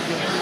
bug.